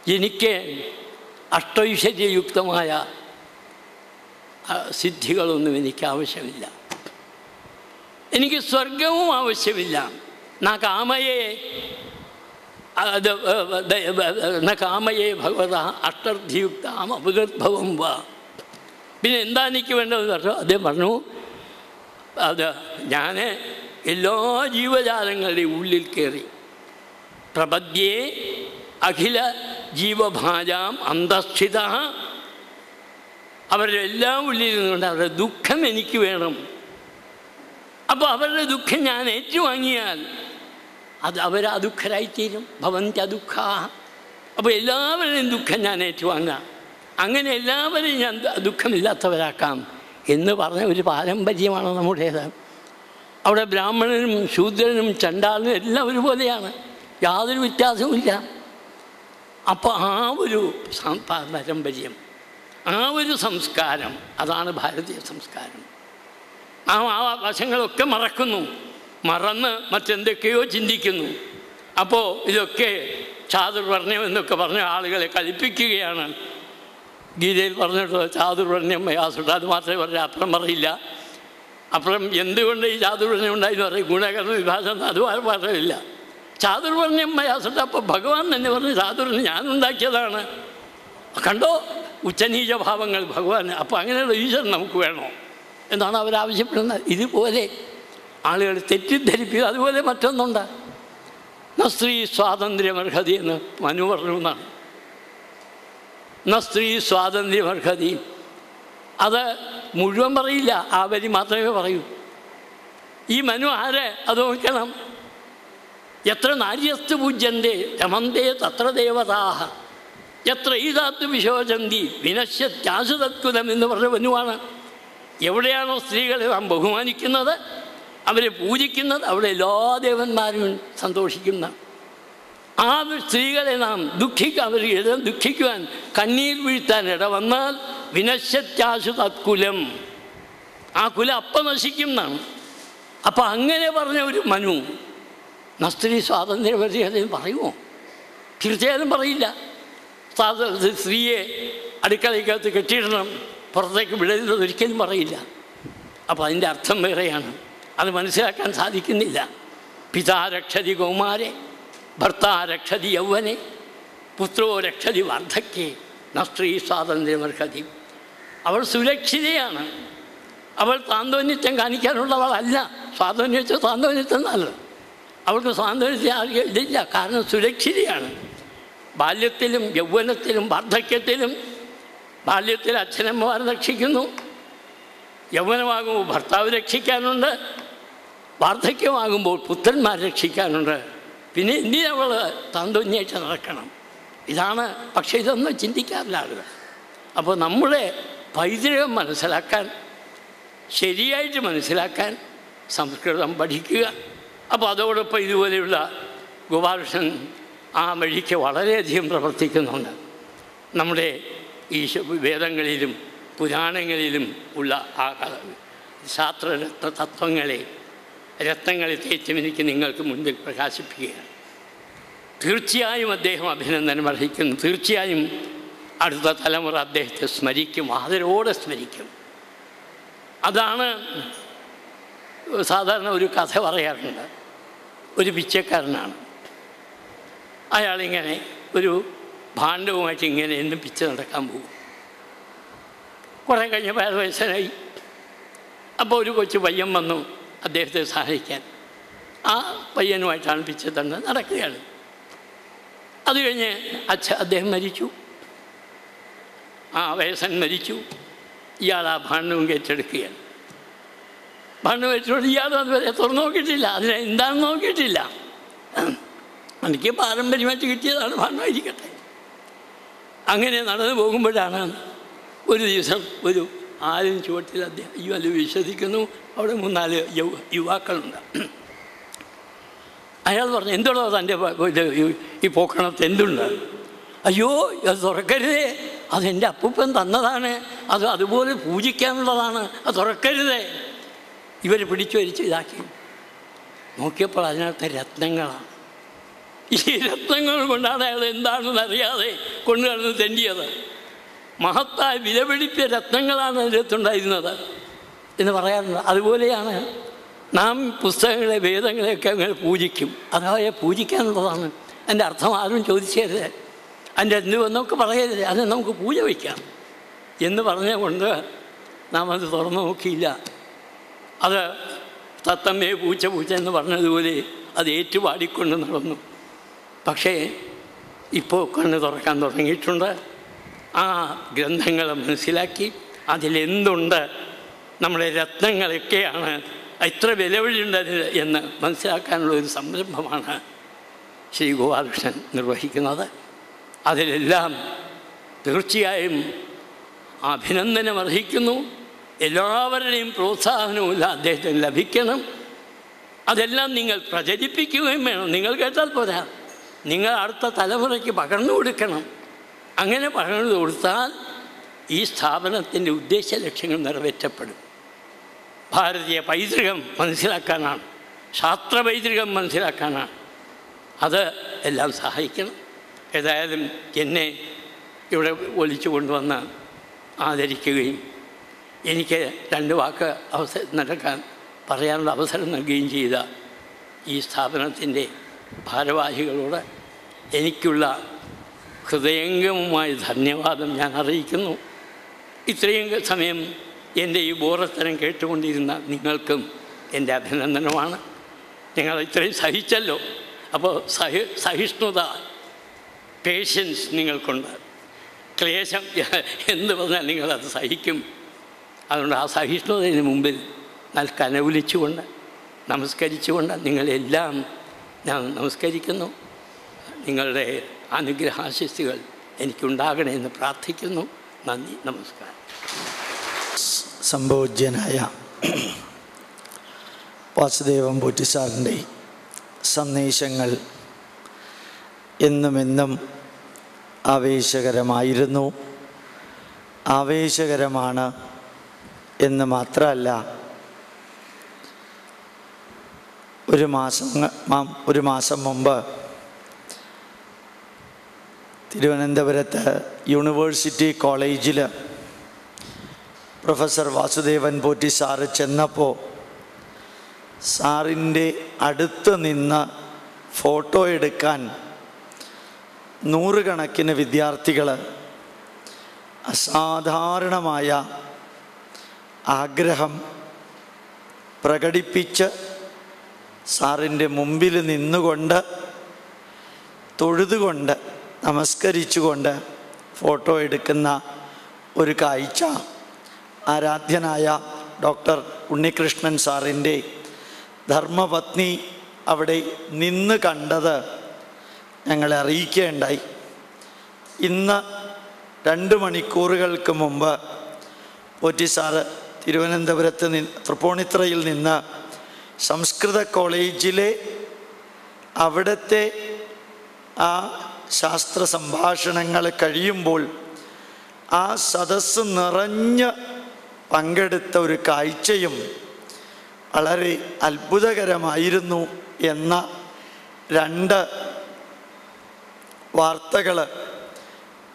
എനിക്ക് അഷ്ടൈശ്വര്യയുക്തമായ സിദ്ധികളൊന്നും എനിക്ക് ആവശ്യമില്ല. എനിക്ക് സ്വർഗവും ആവശ്യമില്ല. നാ കാമയെ അത് കാമയെ ഭഗവത അഷ്ടർത്ഥിയുക്താം അപകർഭവം വാ. പിന്നെ എന്താ എനിക്ക് വേണ്ടത് പറഞ്ഞു അദ്ദേഹം പറഞ്ഞു അത് ഞാൻ എല്ലാ ജീവജാലങ്ങളുടെയും ഉള്ളിൽ കയറി പ്രപദ്യേ അഖില ജീവഭാജാം അന്തസ്ഥിത അവരുടെ എല്ലാം ഉള്ളിൽ നിന്നുകൊണ്ട് അവരുടെ ദുഃഖം എനിക്ക് വേണം. അപ്പോൾ അവരുടെ ദുഃഖം ഞാൻ ഏറ്റുവാങ്ങിയാൽ അത് അവർ അദുഃഖരായിത്തീരും ഭവന്തി അദുഃഖ അപ്പോൾ എല്ലാവരുടെയും ദുഃഖം ഞാൻ ഏറ്റുവാങ്ങാം. അങ്ങനെ എല്ലാവരെയും ഞാൻ ദുഃഖമില്ലാത്തവരാക്കാം. എന്ന് പറഞ്ഞ ഒരു പാരമ്പര്യമാണ് നമ്മുടേത്. അവിടെ ബ്രാഹ്മണനും ശൂദ്രനും ചണ്ടാളനും എല്ലാം ഒരുപോലെയാണ്. യാതൊരു വ്യത്യാസവുമില്ല. അപ്പോൾ ആ ഒരു പാരമ്പര്യം ആ ഒരു സംസ്കാരം അതാണ് ഭാരതീയ സംസ്കാരം. ആ ആ വശങ്ങളൊക്കെ മറക്കുന്നു. മറന്ന് മറ്റെന്തൊക്കെയോ ചിന്തിക്കുന്നു. അപ്പോൾ ഇതൊക്കെ ചാതുർ പറഞ്ഞു എന്നൊക്കെ പറഞ്ഞ ആളുകളെ കൽപ്പിക്കുകയാണ് ഗീതയിൽ പറഞ്ഞിട്ട് ചാതുർവർണ്യം ആ അത് മാത്രമേ പറഞ്ഞ. അപ്പുറം പറയില്ല. അപ്പുറം എന്തുകൊണ്ട് ഈ ചാതുർവർണ്യം ഉണ്ടായി എന്ന് പറയും? ഗുണകർമ്മ വിഭാസം അത് പറയില്ല ചാതുർവർണ്യം മയാസട്ട അപ്പോൾ ഭഗവാൻ തന്നെ പറഞ്ഞു ഞാൻ ഉണ്ടാക്കിയതാണ്. കണ്ടോ? ഉച്ചനീച ഭാവങ്ങൾ ഭഗവാൻ അപ്പോൾ അങ്ങനെയുള്ള ഈശ്വരൻ നമുക്ക് വേണോ? എന്നാണ് അവരാവശ്യപ്പെടുന്നത് ഇതുപോലെ ആളുകൾ തെറ്റിദ്ധരിപ്പിക്കുക അതുപോലെ മറ്റൊന്നുണ്ട്. സ്ത്രീ സ്വാതന്ത്ര്യമർഹതി എന്ന് മനു പറഞ്ഞു എന്നാണ്. ന സ്ത്രീ സ്വാതന്ത്ര്യമർഹതി അത് മുഴുവൻ പറയില്ല. ആ വരി മാത്രമേ പറയൂ. ഈ മനു ആരെ? അത് നോക്കണം. എത്ര നാര്യസ്തു പൂജ്യന്തേ രമന്തേ തത്ര ദേവതാഹ. എത്ര ഈതാത്ത് വിശോചന്തി വിനശ്യത്യാശുതത്കുലം എന്ന് പറഞ്ഞ മനുവാണ്. എവിടെയാണോ സ്ത്രീകളെ നാം ബഹുമാനിക്കുന്നത് അവരെ പൂജിക്കുന്നത് അവിടെ എല്ലാ ദേവന്മാരും സന്തോഷിക്കുന്ന ആ സ്ത്രീകളെ നാം ദുഃഖിക്കുക അവർ ദുഃഖിക്കുവാൻ കണ്ണീർ വീഴ്ത്താൻ ഇട വന്നാൽ വിനശത്യാശു തത്കുലം. ആ കുലം അപ്പം നശിക്കും എന്നാണ്. അപ്പം അങ്ങനെ പറഞ്ഞ ഒരു മനു നസ്ത്രീ സ്വാതന്ത്ര്യപരിചയം പറയുമോ? തീർച്ചയായും പറയില്ല. സ്ത്രീയെ അടുക്കളയ്ക്കകത്ത് കെട്ടിയിടണം പുറത്തേക്ക് വിടരുന്നത് ഒരിക്കലും പറയില്ല. അപ്പോൾ അതിന്റെ അർത്ഥം വേറെയാണ്. അത് മനസ്സിലാക്കാൻ സാധിക്കുന്നില്ല. പിതാരക്ഷതി കൗമാരെ ഭർത്താ രക്ഷതി യൗവനെ പുത്രോ രക്ഷതി വാർദ്ധക്യേ ന സ്ത്രീ സ്വാതന്ത്ര്യമർഹതി അവൾ സുരക്ഷിതയാണ്. അവൾ സാന്ത്വന്യത്വം കാണിക്കാനുള്ളവളല്ല. സ്വാതന്ത്ര്യം സാന്ത്വന്യത്വം നല്ലത് അവൾക്ക് സ്വാതന്ത്ര്യത്തെ ആർക്കും ഇതില്ല കാരണം സുരക്ഷിതയാണ്. ബാല്യത്തിലും യൗവനത്തിലും വാർദ്ധക്യത്തിലും ബാല്യത്തിൽ അച്ഛനമ്മമാർ രക്ഷിക്കുന്നു. യൗവനമാകുമ്പോൾ ഭർത്താവ് രക്ഷിക്കാനുണ്ട്. വാർദ്ധക്യമാകുമ്പോൾ പുത്രന്മാർ രക്ഷിക്കാനുണ്ട്. പിന്നെ എന്തിനവൾ താന്തോന്യായിട്ട് നടക്കണം. ഇതാണ് പക്ഷേ ഇതൊന്നും ചിന്തിക്കാറില്ല ആളുകൾ അപ്പോൾ നമ്മുടെ പൈതൃകം മനസ്സിലാക്കാൻ ശരിയായിട്ട് മനസ്സിലാക്കാൻ സംസ്കൃതം പഠിക്കുക. അപ്പോൾ അതോടൊപ്പം ഇതുപോലെയുള്ള ഗോപാലകൃഷ്ണൻ ആ വഴിക്ക് വളരെയധികം പ്രവർത്തിക്കുന്നുണ്ട്. നമ്മുടെ ഈ വേദങ്ങളിലും പുരാണങ്ങളിലും ഉള്ള ആ ശാസ്ത്രരത്ന തത്വങ്ങളെ രത്നങ്ങളെ തേച്ചുമിനിക്ക് നിങ്ങൾക്ക് മുൻപിൽ പ്രകാശിപ്പിക്കുകയാണ്. തീർച്ചയായും അദ്ദേഹം അഭിനന്ദനം അർഹിക്കുന്നു. തീർച്ചയായും അടുത്ത തലമുറ അദ്ദേഹത്തെ സ്മരിക്കും ആദരോടെ സ്മരിക്കും. അതാണ് സാധാരണ ഒരു കഥ പറയാറുണ്ട്. ഒരു പിച്ചക്കാരനാണ്. അയാളിങ്ങനെ ഒരു ഭാണ്ഡവുമായിട്ട് ഇങ്ങനെ എന്നും പിച്ച നടക്കാൻ പോകും. കുറേ കഴിഞ്ഞപ്പോൾ അയാൾ വയസ്സനായി അപ്പോൾ ഒരു കൊച്ചു പയ്യൻ വന്നു. അദ്ദേഹത്തെ സഹായിക്കാൻ ആ പയ്യനുമായിട്ടാണ് പിച്ച തന്നെ നടക്കുകയാണ്. അത് കഴിഞ്ഞ് അച്ഛ അദ്ദേഹം മരിച്ചു. ആ വയസ്സൻ മരിച്ചു. ഇയാൾ ആ ഭാണ്ഡവും കയറ്റെടുക്കുകയാണ് ഭാണ്ഡം ഏറ്റെടുത്ത് ഇയാൾ അതുവരെ തുറന്നു നോക്കിയിട്ടില്ല. അതിനെ എന്താണെന്ന് നോക്കിയിട്ടില്ല. എനിക്ക് പാരമ്പര്യമായിട്ട് കിട്ടിയതാണ് ഭാണ്ഡമായിരിക്കട്ടെ അങ്ങനെ നടന്നു പോകുമ്പോഴാണ് ഒരു ദിവസം ഒരു ആരും ചുവട്ടിൽ അദ്ദേഹം അത് വിശ്വസിക്കുന്നു. അവിടെ മൂന്നാൽ യു- യുവാക്കളുണ്ട്. അയാൾ പറഞ്ഞു എന്തുള്ളോ തന്റെ ഈ- പോക്കണത്ത് എന്തുണ്ട്? അയ്യോ അത് തുറക്കരുതേ. അതെന്റെ അപ്പൂപ്പൻ തന്നതാണ്. അത് അതുപോലെ പൂജിക്കാനുള്ളതാണ്. അത് തുറക്കരുതേ. ഇവർ പിടിച്ചു വരിച്ച് ഇതാക്കി. നോക്കിയപ്പോൾ അതിനകത്ത് രത്നങ്ങളാണ്. ഈ രത്നങ്ങൾ കൊണ്ടാണ് അയാൾ എന്താണെന്ന് അറിയാതെ കൊണ്ടുകടന്ന് തെണ്ടിയത്. മഹത്തായ വിലപിടിപ്പിയ രത്നങ്ങളാണ് അതിനകത്തുണ്ടായിരുന്നത് എന്ന് പറയാറുണ്ട്. അതുപോലെയാണ് നാം പുസ്തകങ്ങളെ വേദങ്ങളെയൊക്കെ അങ്ങനെ പൂജിക്കും. അതായ പൂജിക്കാനുള്ളതാണ് എന്റെ അർത്ഥം. ആരും ചോദിച്ചരുത് അതിന്റെ എന്തുവെന്നൊക്കെ പറയരുത്. അത് നമുക്ക് പൂജ വയ്ക്കാം. എന്ന് പറഞ്ഞുകൊണ്ട് നാം അത് തുറന്നു നോക്കിയില്ല. അത് തത്തമ്മയെ പൂച്ച പൂച്ച എന്ന് പറഞ്ഞതുപോലെ അത് ഏറ്റുപാടിക്കൊണ്ട് നടന്നു. പക്ഷേ ഇപ്പോൾ കണ്ണ് തുറക്കാൻ തുടങ്ങിയിട്ടുണ്ട്. ആ ഗ്രന്ഥങ്ങൾ മനസ്സിലാക്കി അതിലെന്തുണ്ട്? നമ്മുടെ രത്നങ്ങളൊക്കെയാണ് എത്ര വിലവിളിയുണ്ട് അതിൽ എന്ന് മനസ്സിലാക്കാനുള്ള ഒരു സംരംഭമാണ് ശ്രീ ഗോപാലകൃഷ്ണൻ നിർവഹിക്കുന്നത്. അതിലെല്ലാം തീർച്ചയായും അഭിനന്ദനം അർഹിക്കുന്നു എല്ലാവരുടെയും പ്രോത്സാഹനവും അദ്ദേഹത്തിന് ലഭിക്കണം. അതെല്ലാം നിങ്ങൾ പ്രചരിപ്പിക്കുകയും വേണം. നിങ്ങൾ കേട്ടാൽ പോരാ. നിങ്ങൾ അടുത്ത തലമുറയ്ക്ക് പകർന്നു കൊടുക്കണം. അങ്ങനെ പറഞ്ഞു കൊടുത്താൽ ഈ സ്ഥാപനത്തിന്റെ ഉദ്ദേശ ലക്ഷ്യങ്ങൾ നിറവേറ്റപ്പെടും. ഭാരതീയ പൈതൃകം മനസ്സിലാക്കാനാണ്. ശാസ്ത്ര പൈതൃകം മനസ്സിലാക്കാനാണ്. അത് എല്ലാം സഹായിക്കണം. ഏതായാലും എന്നെ ഇവിടെ ഒലിച്ചു കൊണ്ടുവന്ന് ആദരിക്കുകയും എനിക്ക് രണ്ട് വാക്ക് അവസരം നടക്കാൻ പറയാനുള്ള അവസരം നൽകുകയും ചെയ്ത ഈ സ്ഥാപനത്തിന്റെ ഭാരവാഹികളോട് എനിക്കുള്ള ഹൃദയംഗമമായ ധന്യവാദം ഞാൻ അറിയിക്കുന്നു. ഇത്രയും സമയം എന്റെ ഈ ബോറത്തരം കേട്ടുകൊണ്ടിരുന്ന നിങ്ങൾക്കും എന്റെ അഭിനന്ദനമാണ്. നിങ്ങൾ ഇത്രയും സഹിച്ചല്ലോ. അപ്പോൾ സഹി സഹിഷ്ണുത പേഷ്യൻസ് നിങ്ങൾക്കുണ്ട്. ക്ലേശം എന്ന് പറഞ്ഞാൽ നിങ്ങളത് സഹിക്കും. അതുകൊണ്ട് ആ സഹിഷ്ണുതയിന് മുമ്പിൽ നല്ല കനവുലിച്ചുകൊണ്ട് നമസ്കരിച്ചുകൊണ്ട് നിങ്ങളെല്ലാം ഞാൻ നമസ്കരിക്കുന്നു. നിങ്ങളുടെ അനുഗ്രഹാശിസ്സുകൾ എനിക്കുണ്ടാകണേ എന്ന് പ്രാർത്ഥിക്കുന്നു. നന്ദി നമസ്കാരം. സംഭവജ്ഞനായ വാസുദേവം പൂറ്റിസാറിന്റെ സന്ദേശങ്ങൾ എന്നുമെന്നും ആവേശകരമായിരുന്നു. ആവേശകരമാണ് എന്ന് മാത്രമല്ല ഒരു മാസം ഒരു മാസം മുമ്പ് തിരുവനന്തപുരത്ത് യൂണിവേഴ്സിറ്റി കോളേജിൽ പ്രൊഫസർ വാസുദേവൻ പോറ്റി സാറ് ചെന്നപ്പോൾ സാറിന്റെ അടുത്ത് നിന്ന് ഫോട്ടോ എടുക്കാൻ നൂറുകണക്കിന് വിദ്യാർത്ഥികൾ അസാധാരണമായ ആഗ്രഹം പ്രകടിപ്പിച്ച് സാറിന്റെ മുമ്പിൽ നിന്നുകൊണ്ട് തൊഴുതുകൊണ്ട് നമസ്കരിച്ചുകൊണ്ട് ഫോട്ടോ എടുക്കുന്ന ഒരു കാഴ്ച. ആരാധ്യനായ ഡോക്ടർ ഉണ്ണികൃഷ്ണൻ സാറിന്റെ ധർമ്മപത്നി അവിടെ നിന്ന് കണ്ടത് ഞങ്ങളെ അറിയിക്കുകയുണ്ടായി. ഇന്ന് രണ്ട് മണിക്കൂറുകൾക്ക് മുമ്പ് പോറ്റി സാറ് തിരുവനന്തപുരത്ത് നിന്ന് തൃപ്പൂണിത്രയിൽ നിന്ന് സംസ്കൃത കോളേജിലെ അവിടുത്തെ ആ ശാസ്ത്ര സംഭാഷണങ്ങൾ കഴിയുമ്പോൾ ആ സദസ്സ് നിറഞ്ഞ് പങ്കെടുത്ത ഒരു കാഴ്ചയും വളരെ അത്ഭുതകരമായിരുന്നു എന്ന രണ്ട് വാർത്തകൾ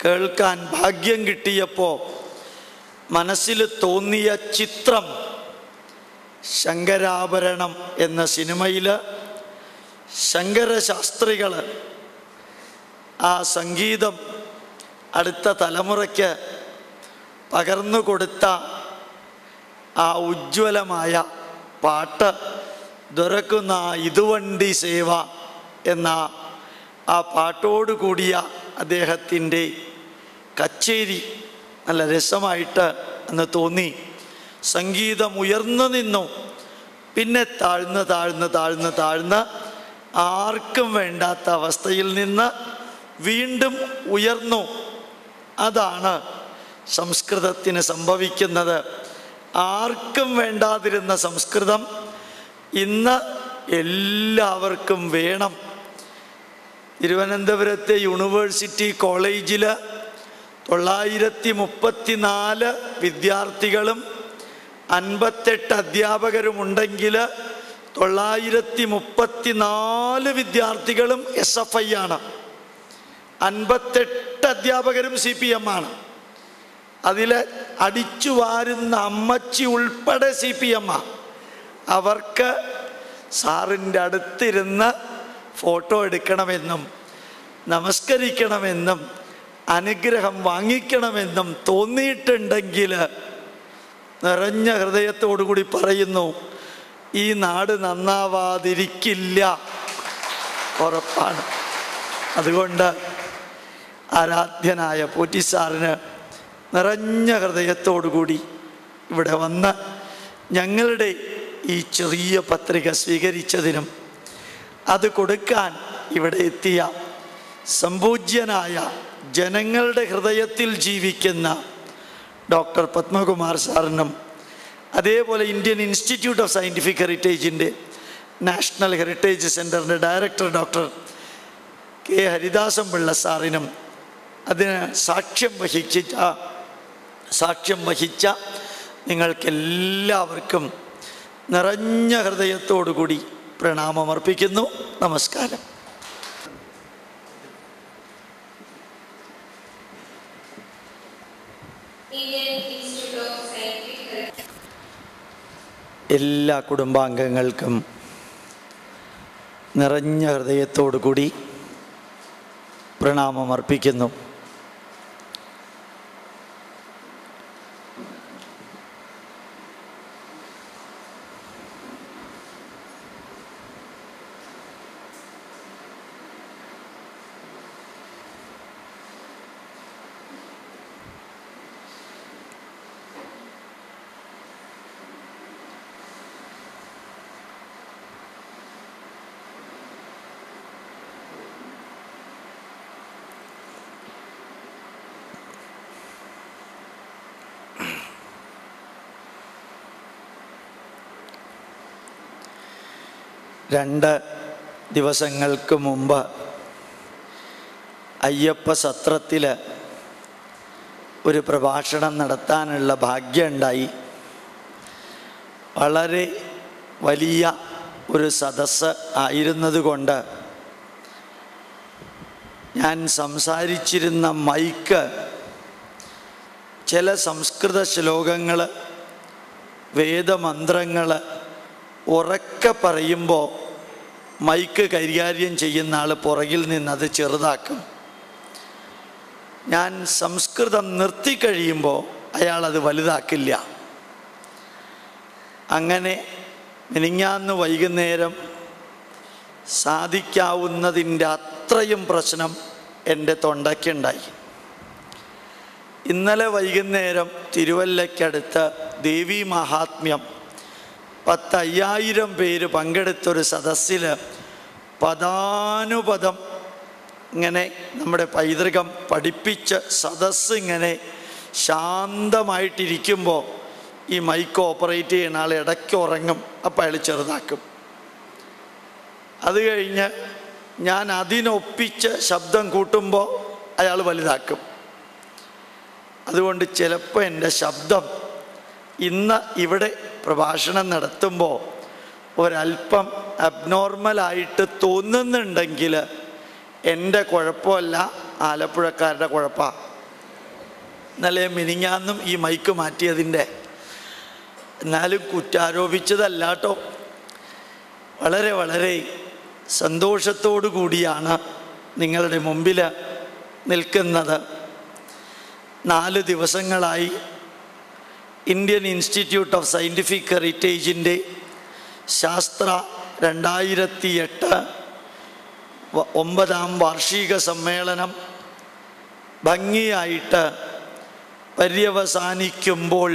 കേൾക്കാൻ ഭാഗ്യം കിട്ടിയപ്പോൾ മനസ്സിൽ തോന്നിയ ചിത്രം ശങ്കരാഭരണം എന്ന സിനിമയിൽ ശങ്കരശാസ്ത്രികൾ ആ സംഗീതം അടുത്ത തലമുറയ്ക്ക് പകർന്നു കൊടുത്ത ആ ഉജ്ജ്വലമായ പാട്ട് ദൊരക്കുന്ന ഇതുവണ്ടി സേവ എന്ന ആ പാട്ടോടുകൂടിയ അദ്ദേഹത്തിന്റെ കച്ചേരി നല്ല രസമായിട്ട് അന്ന് തോന്നി. സംഗീതം ഉയർന്നു നിന്നു. പിന്നെ താഴ്ന്ന് താഴ്ന്ന് താഴ്ന്ന് താഴ്ന്ന് ആർക്കും വേണ്ടാത്ത അവസ്ഥയിൽ നിന്ന് വീണ്ടും ഉയർന്നു. അതാണ് സംസ്കൃതത്തിന് സംഭവിക്കുന്നത്. ആർക്കും വേണ്ടാതിരുന്ന സംസ്കൃതം ഇന്ന് എല്ലാവർക്കും വേണം. തിരുവനന്തപുരത്തെ യൂണിവേഴ്സിറ്റി കോളേജിൽ തൊള്ളായിരത്തി മുപ്പത്തി നാല് വിദ്യാർത്ഥികളും അൻപത്തെട്ട് അധ്യാപകരുമുണ്ടെങ്കിൽ തൊള്ളായിരത്തി മുപ്പത്തി നാല് വിദ്യാർത്ഥികളും എസ് എഫ് ഐ ആണ്. അൻപത്തെട്ട് അധ്യാപകരും സി പി എം ആണ്. അതിൽ അടിച്ചു വാരുന്ന അമ്മച്ചി ഉൾപ്പെടെ സി പി എം ആ. അവർക്ക് സാറിന്റെ അടുത്തിരുന്ന് ഫോട്ടോ എടുക്കണമെന്നും നമസ്കരിക്കണമെന്നും അനുഗ്രഹം വാങ്ങിക്കണമെന്നും തോന്നിയിട്ടുണ്ടെങ്കിൽ നിറഞ്ഞ ഹൃദയത്തോടുകൂടി പറയുന്നു ഈ നാട് നന്നാവാതിരിക്കില്ല. ഉറപ്പാണ്. അതുകൊണ്ട് ആരാധ്യനായ പോറ്റിസാറിന് നിറഞ്ഞ ഹൃദയത്തോടു കൂടി ഇവിടെ വന്ന് ഞങ്ങളുടെ ഈ ചെറിയ പത്രിക സ്വീകരിച്ചതിനും അത് കൊടുക്കാൻ ഇവിടെ എത്തിയ സംപൂജ്യനായ ജനങ്ങളുടെ ഹൃദയത്തിൽ ജീവിക്കുന്ന ഡോക്ടർ പത്മകുമാർ സാറിനും അതേപോലെ ഇന്ത്യൻ ഇൻസ്റ്റിറ്റ്യൂട്ട് ഓഫ് സയന്റിഫിക് ഹെറിറ്റേജിന്റെ നാഷണൽ ഹെറിറ്റേജ് സെന്ററിന്റെ director doctor K Haridasan Pillai സാറിനും അതിന് സാക്ഷ്യം വഹിച്ച സാക്ഷ്യം വഹിച്ച നിങ്ങൾക്കെല്ലാവർക്കും നിറഞ്ഞ ഹൃദയത്തോടു കൂടി പ്രണാമം അർപ്പിക്കുന്നു. നമസ്കാരം. എല്ലാ കുടുംബാംഗങ്ങൾക്കും നിറഞ്ഞ ഹൃദയത്തോടു കൂടി പ്രണാമം അർപ്പിക്കുന്നു. രണ്ട് ദിവസങ്ങൾക്ക് മുമ്പ് അയ്യപ്പ സത്രത്തിൽ ഒരു പ്രഭാഷണം നടത്താനുള്ള ഭാഗ്യമുണ്ടായി. വളരെ വലിയ ഒരു സദസ്സ് ആയിരുന്നതുകൊണ്ട് ഞാൻ സംസാരിച്ചിരുന്ന മൈക്ക് ചില സംസ്കൃത ശ്ലോകങ്ങൾ വേദമന്ത്രങ്ങൾ ഉറക്കെ പറയുമ്പോൾ മൈക്ക് കൈകാര്യം ചെയ്യുന്ന ആൾ പുറകിൽ നിന്നത് ചെറുതാക്കും. ഞാൻ സംസ്കൃതം നിർത്തിക്കഴിയുമ്പോൾ അത് വലുതാക്കില്ല. അങ്ങനെ മിനിങ്ങാന്ന് വൈകുന്നേരം സാധിക്കാവുന്നതിന്റെ അത്രയും പ്രശ്നം എന്റെ തൊണ്ടയ്ക്കുണ്ടായി. ഇന്നലെ വൈകുന്നേരം തിരുവല്ലയ്ക്കടുത്ത് ദേവി മഹാത്മ്യം പത്തയ്യായിരം പേര് പങ്കെടുത്തൊരു സദസ്സിൽ പദാനുപദം ഇങ്ങനെ നമ്മുടെ പൈതൃകം പഠിപ്പിച്ച സദസ്സ് ഇങ്ങനെ ശാന്തമായിട്ടിരിക്കുമ്പോൾ ഈ മൈക്ക് ഓപ്പറേറ്റ് ചെയ്യുന്ന ആൾ ഇടയ്ക്ക് ഉറങ്ങും അപ്പം അയാൾ ചെറുതാക്കും. അത് കഴിഞ്ഞ് ഞാൻ അതിനൊപ്പിച്ച് ശബ്ദം കൂട്ടുമ്പോൾ അയാൾ വലുതാക്കും. അതുകൊണ്ട് ചിലപ്പോൾ എന്റെ ശബ്ദം ഇന്ന് ഇവിടെ പ്രഭാഷണം നടത്തുമ്പോൾ ഒരല്പം അബ്നോർമലായിട്ട് തോന്നുന്നുണ്ടെങ്കിൽ എന്റെ കുഴപ്പമല്ല ആലപ്പുഴക്കാരുടെ കുഴപ്പമാണ് ഇന്നലെ മിനിങ്ങാന്നും ഈ മൈക്ക് മാറ്റിയതിന്റെ. എന്നാലും കുറ്റാരോപിച്ചതല്ലാട്ടോ. വളരെ വളരെ സന്തോഷത്തോടു കൂടിയാണ് നിങ്ങളുടെ മുമ്പിൽ നിൽക്കുന്നത്. നാല് ദിവസങ്ങളായി ഇന്ത്യൻ ഇൻസ്റ്റിറ്റ്യൂട്ട് ഓഫ് സയന്റിഫിക് ഹെറിറ്റേജിന്റെ ശാസ്ത്ര രണ്ടായിരത്തി എട്ട് ഒമ്പതാം വാർഷിക സമ്മേളനം ഭംഗിയായിട്ട് പര്യവസാനിക്കുമ്പോൾ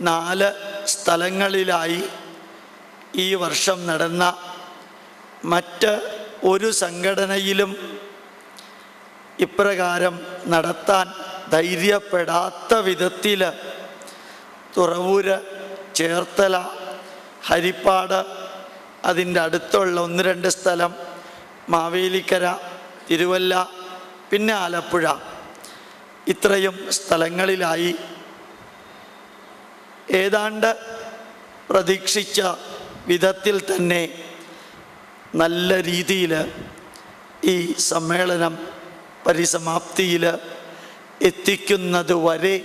നാല് സ്ഥലങ്ങളിലായി ഈ വർഷം നടന്ന മറ്റ് ഒരു സംഘടനയിലും ഇപ്രകാരം നടത്താൻ ധൈര്യപ്പെടാത്ത വിധത്തിൽ തുറവൂര് ചേർത്തല ഹരിപ്പാട് അതിന്റെ അടുത്തുള്ള ഒന്ന് രണ്ട് സ്ഥലം മാവേലിക്കര തിരുവല്ല പിന്നെ ആലപ്പുഴ. ഇത്രയും സ്ഥലങ്ങളിലായി ഏതാണ്ട് പ്രതീക്ഷിച്ച വിധത്തിൽ തന്നെ നല്ല രീതിയിൽ ഈ സമ്മേളനം പരിസമാപ്തിയിൽ എത്തിക്കുന്നത് വരെ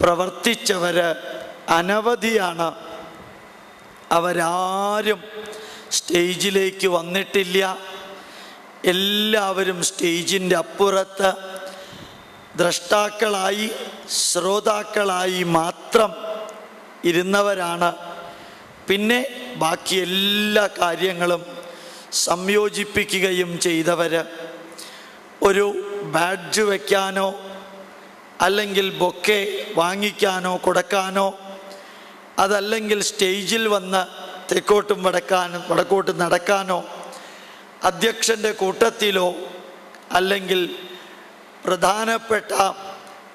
പ്രവർത്തിച്ചവർ അനവധിയാണ്. അവരാരും സ്റ്റേജിലേക്ക് വന്നിട്ടില്ല. എല്ലാവരും സ്റ്റേജിന്റെ അപ്പുറത്ത് ദ്രഷ്ടാക്കളായി ശ്രോതാക്കളായി മാത്രം ഇരുന്നവരാണ്. പിന്നെ ബാക്കി എല്ലാ കാര്യങ്ങളും സംയോജിപ്പിക്കുകയും ചെയ്തവർ ഒരു ബാഡ്ജ് വയ്ക്കാനോ അല്ലെങ്കിൽ ബൊക്കെ വാങ്ങിക്കാനോ കൊടുക്കാനോ അതല്ലെങ്കിൽ സ്റ്റേജിൽ വന്ന് തെക്കോട്ടും വടക്കാനും വടക്കോട്ടും നടക്കാനോ അധ്യക്ഷന്റെ കൂട്ടത്തിലോ അല്ലെങ്കിൽ പ്രധാനപ്പെട്ട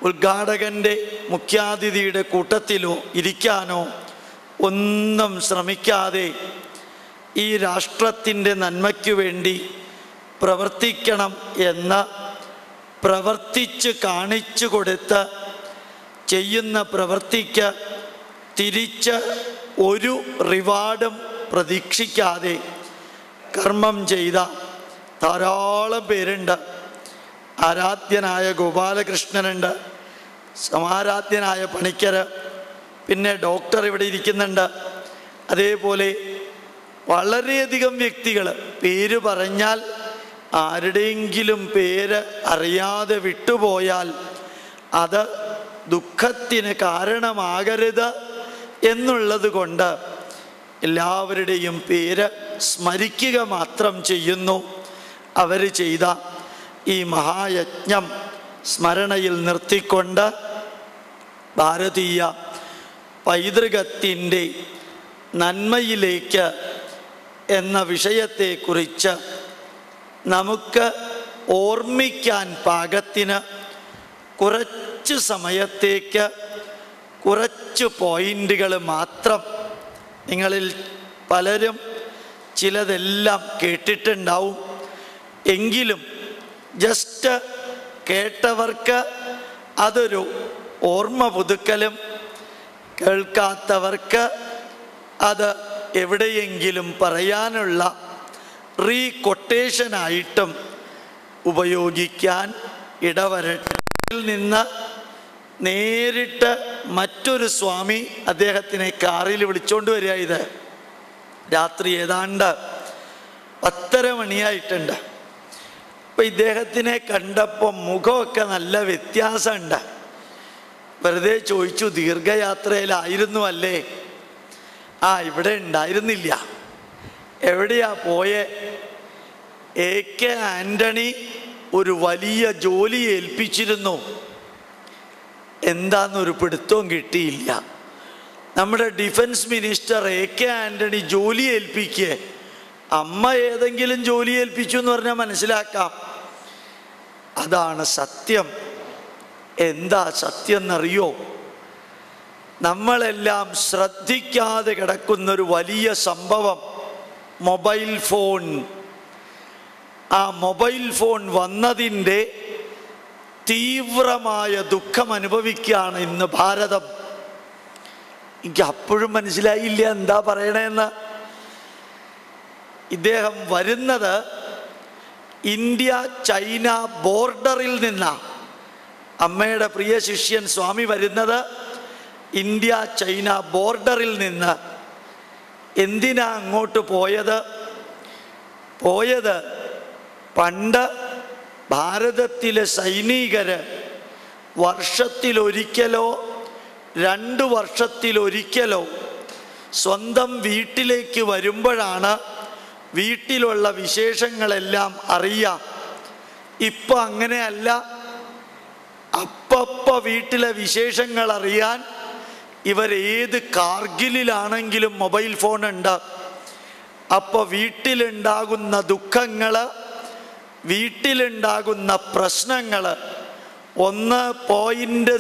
ഉദ്ഘാടകന്റെ മുഖ്യാതിഥിയുടെ കൂട്ടത്തിലോ ഇരിക്കാനോ ഒന്നും ശ്രമിക്കാതെ ഈ രാഷ്ട്രത്തിന്റെ നന്മയ്ക്കു വേണ്ടി പ്രവർത്തിക്കണം എന്ന് പ്രവർത്തിച്ച് കാണിച്ചു കൊടുത്ത് ചെയ്യുന്ന പ്രവർത്തിക്ക് തിരിച്ച് ഒരു റിവാർഡും പ്രതീക്ഷിക്കാതെ കർമ്മം ചെയ്ത ധാരാളം പേരുണ്ട്. ആരാധ്യനായ ഗോപാലകൃഷ്ണനുണ്ട് സമാരാധ്യനായ പണിക്കർ പിന്നെ ഡോക്ടർ ഇവിടെ ഇരിക്കുന്നുണ്ട്. അതേപോലെ വളരെയധികം വ്യക്തികൾ പേര് പറഞ്ഞാൽ ആരുടെയെങ്കിലും പേര് അറിയാതെ വിട്ടുപോയാൽ അത് ദുഃഖത്തിന് കാരണമാകരുത് എന്നുള്ളത് കൊണ്ട് എല്ലാവരുടെയും പേര് സ്മരിക്കുക മാത്രം ചെയ്യുന്നു. അവർ ചെയ്ത ഈ മഹായജ്ഞം സ്മരണയിൽ നിർത്തിക്കൊണ്ട് ഭാരതീയ പൈതൃകത്തിന്റെ നന്മയിലേക്ക് എന്ന വിഷയത്തെക്കുറിച്ച് നമുക്ക് ഓർമ്മിക്കാൻ പാകത്തിന് കുറച്ച് സമയത്തേക്ക് കുറച്ച് പോയിന്റുകൾ മാത്രം നിങ്ങളിൽ പലരും ചിലതെല്ലാം കേട്ടിട്ടുണ്ടാവും. എങ്കിലും ജസ്റ്റ് കേട്ടവർക്ക് അതൊരു ഓർമ്മ പുതുക്കലും കേൾക്കാത്തവർക്ക് അത് എവിടെയെങ്കിലും പറയാനുള്ള റീ കൊട്ടേഷനായിട്ടും ഉപയോഗിക്കാൻ ഇടവരട്ടെ നിന്ന് നേരിട്ട് മറ്റൊരു സ്വാമി അദ്ദേഹത്തിനെ കാറിൽ വിളിച്ചോണ്ട് വരിക ഇത്. രാത്രി ഏതാണ്ട് പത്തര മണിയായിട്ടുണ്ട്. അപ്പം ഇദ്ദേഹത്തിനെ കണ്ടപ്പോൾ മുഖമൊക്കെ നല്ല വ്യത്യാസമുണ്ട്. വെറുതെ ചോദിച്ചു ദീർഘയാത്രയിലായിരുന്നു അല്ലേ? ആ ഇവിടെ ഉണ്ടായിരുന്നില്ല. എവിടെയാ പോയെ? എ കെ ആന്റണി ഒരു വലിയ ജോലി ഏൽപ്പിച്ചിരുന്നു. എന്താന്നൊരു പിടുത്തവും കിട്ടിയില്ല. നമ്മുടെ defence minister A K Antony ജോലി ഏൽപ്പിക്കുക അമ്മ ഏതെങ്കിലും ജോലി ഏൽപ്പിച്ചു എന്ന് പറഞ്ഞാൽ മനസ്സിലാക്കാം. അതാണ് സത്യം. എന്താ സത്യം എന്നറിയോ നമ്മളെല്ലാം ശ്രദ്ധിക്കാതെ കിടക്കുന്നൊരു വലിയ സംഭവം. Mobile phone. ആ മൊബൈൽ ഫോൺ വന്നതിന്റെ തീവ്രമായ ദുഃഖം അനുഭവിക്കുകയാണ് ഇന്ന് ഭാരതം. എനിക്ക് അപ്പോഴും മനസ്സിലായില്ല എന്താ പറയണേന്ന്. ഇദ്ദേഹം വരുന്നത് ഇന്ത്യ ചൈന ബോർഡറിൽ നിന്നാണ് അമ്മയുടെ പ്രിയ ശിഷ്യൻ സ്വാമി വരുന്നത് ഇന്ത്യ ചൈന ബോർഡറിൽ നിന്ന്. എന്തിനാ അങ്ങോട്ട് പോയത്? പോയത് പണ്ട് ഭാരതത്തിലെ സൈനികര് വർഷത്തിലൊരിക്കലോ രണ്ട് വർഷത്തിലൊരിക്കലോ സ്വന്തം വീട്ടിലേക്ക് വരുമ്പോഴാണ് വീട്ടിലുള്ള വിശേഷങ്ങളെല്ലാം അറിയാം. ഇപ്പം അങ്ങനെയല്ല. അപ്പപ്പ വീട്ടിലെ വിശേഷങ്ങൾ അറിയാൻ ഇവർ ഏത് കാർഗിലിലാണെങ്കിലും മൊബൈൽ ഫോൺ ഉണ്ട്. അപ്പോൾ വീട്ടിലുണ്ടാകുന്ന ദുഃഖങ്ങൾ വീട്ടിലുണ്ടാകുന്ന പ്രശ്നങ്ങൾ ഒന്ന് പോയിന്റ്